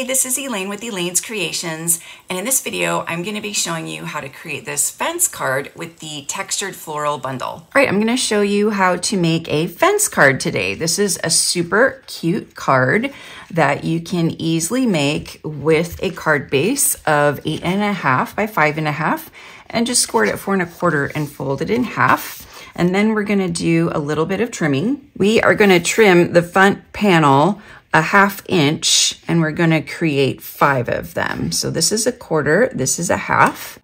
Hey, this is Elaine with Elaine's Creations, and in this video, I'm gonna be showing you how to create this fence card with the textured floral bundle. All right, I'm gonna show you how to make a fence card today. This is a super cute card that you can easily make with a card base of eight and a half by five and a half, and just score it four and a quarter and fold it in half. And then we're gonna do a little bit of trimming. We are gonna trim the front panel a half inch and we're going to create five of them. So this is a quarter, this is a half.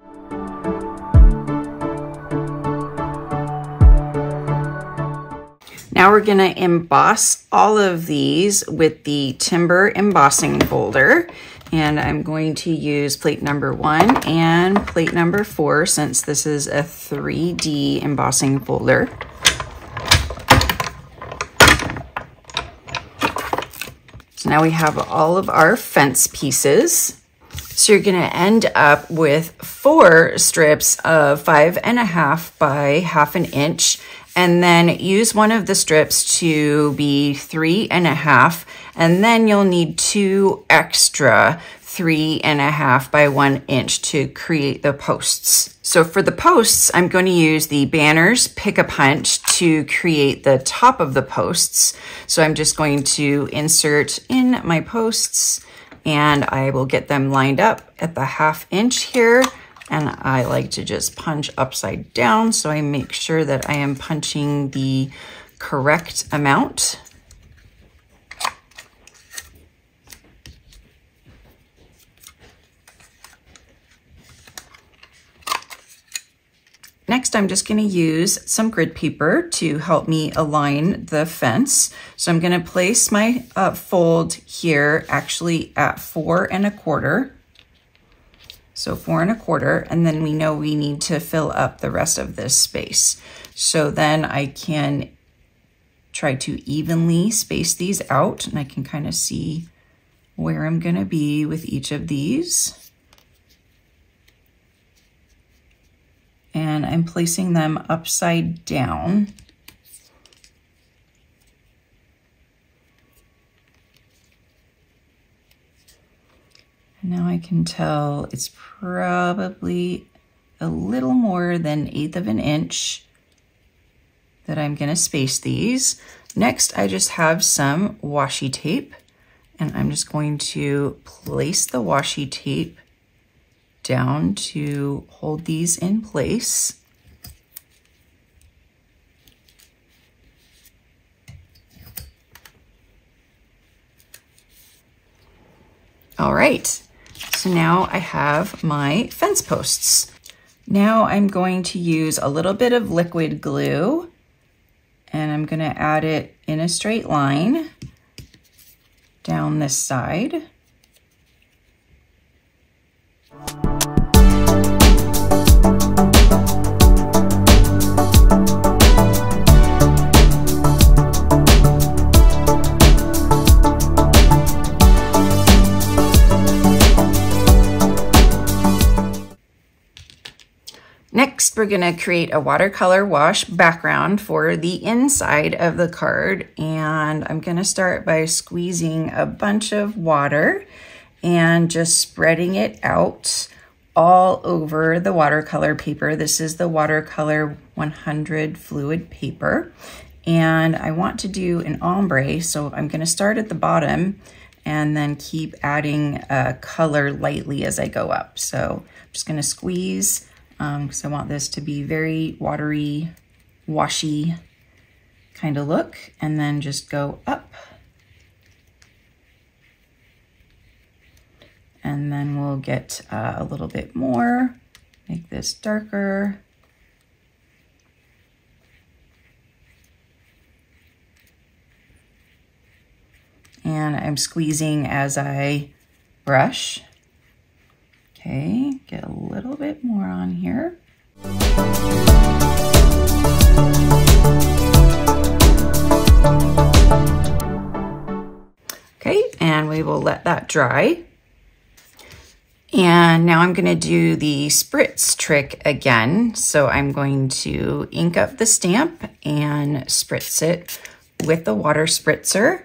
Now we're going to emboss all of these with the timber embossing folder. And I'm going to use plate number one and plate number four since this is a 3D embossing folder. Now we have all of our fence pieces. So you're gonna end up with four strips of five and a half by half an inch and then use one of the strips to be three and a half and then you'll need two extra three and a half by one inch to create the posts. So for the posts, I'm going to use the banners pick a punch to create the top of the posts. So I'm just going to insert in my posts and I will get them lined up at the half inch here. And I like to just punch upside down so I make sure that I am punching the correct amount. Next, I'm just going to use some grid paper to help me align the fence. So I'm going to place my uh, fold here actually at four and a quarter. So four and a quarter, and then we know we need to fill up the rest of this space. So then I can try to evenly space these out and I can kind of see where I'm gonna be with each of these. and I'm placing them upside down. Now I can tell it's probably a little more than eighth of an inch that I'm gonna space these. Next, I just have some washi tape and I'm just going to place the washi tape down to hold these in place. All right, so now I have my fence posts. Now I'm going to use a little bit of liquid glue and I'm gonna add it in a straight line down this side. Next, we're gonna create a watercolor wash background for the inside of the card. And I'm gonna start by squeezing a bunch of water and just spreading it out all over the watercolor paper. This is the watercolor 100 fluid paper. And I want to do an ombre, so I'm gonna start at the bottom and then keep adding uh, color lightly as I go up. So I'm just gonna squeeze because um, I want this to be very watery, washy kind of look, and then just go up. And then we'll get uh, a little bit more, make this darker. And I'm squeezing as I brush. Okay, get a little bit more on here. Okay, and we will let that dry. And now I'm going to do the spritz trick again. So I'm going to ink up the stamp and spritz it with the water spritzer.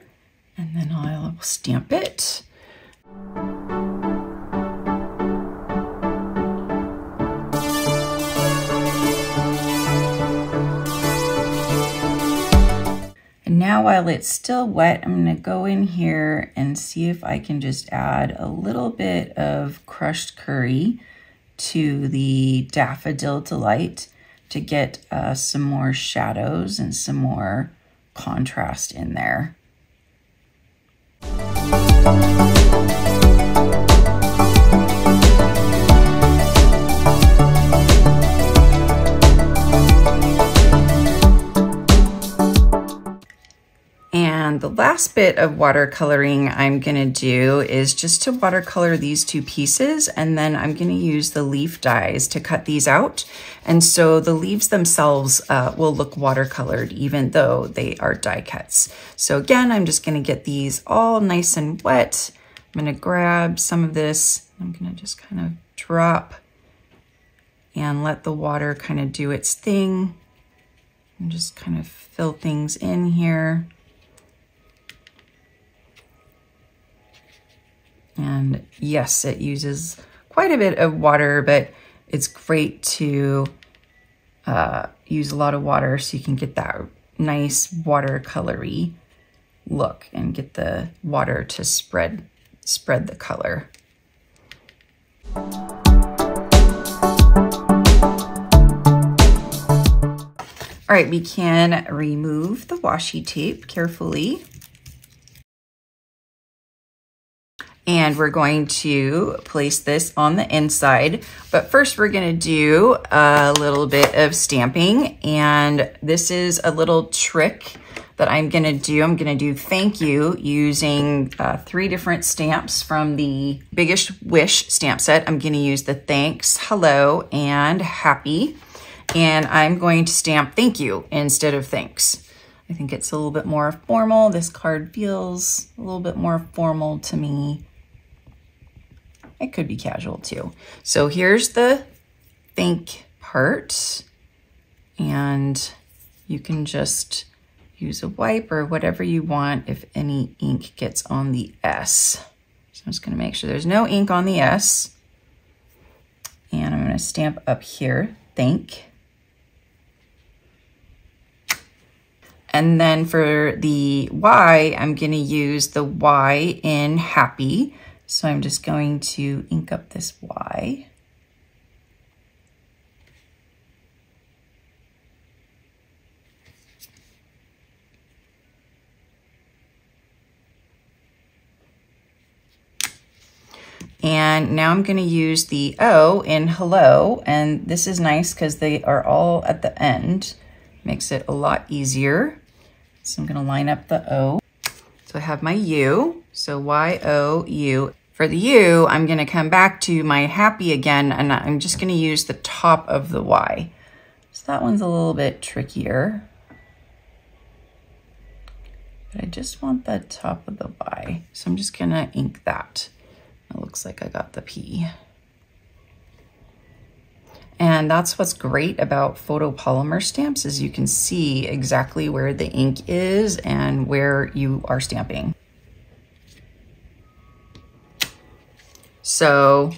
And then I'll stamp it. Now while it's still wet, I'm gonna go in here and see if I can just add a little bit of crushed curry to the Daffodil Delight to get uh, some more shadows and some more contrast in there. The last bit of watercoloring I'm gonna do is just to watercolor these two pieces and then I'm gonna use the leaf dies to cut these out. And so the leaves themselves uh, will look watercolored even though they are die cuts. So again, I'm just gonna get these all nice and wet. I'm gonna grab some of this. I'm gonna just kind of drop and let the water kind of do its thing and just kind of fill things in here. And yes, it uses quite a bit of water, but it's great to uh, use a lot of water so you can get that nice watercolory look and get the water to spread, spread the color. All right, we can remove the washi tape carefully. And we're going to place this on the inside. But first we're gonna do a little bit of stamping and this is a little trick that I'm gonna do. I'm gonna do thank you using uh, three different stamps from the Biggest Wish stamp set. I'm gonna use the thanks, hello, and happy. And I'm going to stamp thank you instead of thanks. I think it's a little bit more formal. This card feels a little bit more formal to me. It could be casual too. So here's the think part. And you can just use a wipe or whatever you want if any ink gets on the S. So I'm just gonna make sure there's no ink on the S. And I'm gonna stamp up here, think. And then for the Y, I'm gonna use the Y in happy. So I'm just going to ink up this Y. And now I'm gonna use the O in hello, and this is nice because they are all at the end. Makes it a lot easier. So I'm gonna line up the O. So I have my U, so Y-O-U. For the U, I'm gonna come back to my happy again, and I'm just gonna use the top of the Y. So that one's a little bit trickier. But I just want the top of the Y. So I'm just gonna ink that. It looks like I got the P. And that's what's great about photopolymer stamps is you can see exactly where the ink is and where you are stamping. So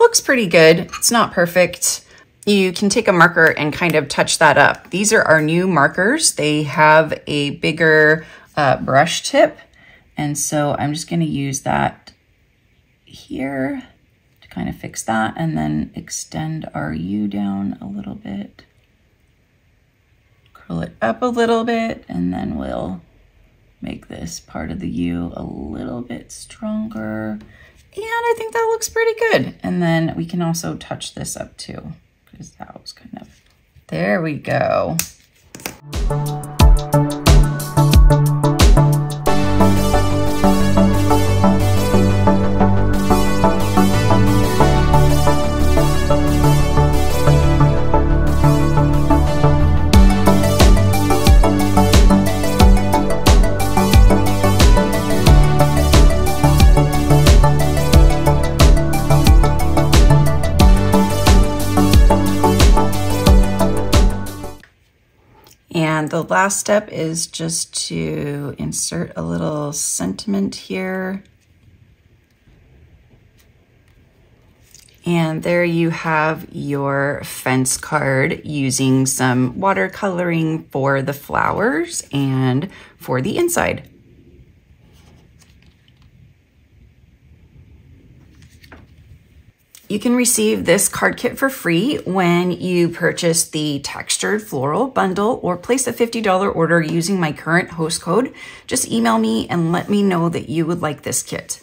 looks pretty good. It's not perfect. You can take a marker and kind of touch that up. These are our new markers. They have a bigger uh, brush tip. And so I'm just gonna use that here to kind of fix that and then extend our U down a little bit. Curl it up a little bit and then we'll make this part of the U a little bit stronger. And I think that looks pretty good. And then we can also touch this up too, because that was kind of, there we go. The last step is just to insert a little sentiment here. And there you have your fence card using some watercoloring for the flowers and for the inside. You can receive this card kit for free when you purchase the textured floral bundle or place a $50 order using my current host code. Just email me and let me know that you would like this kit.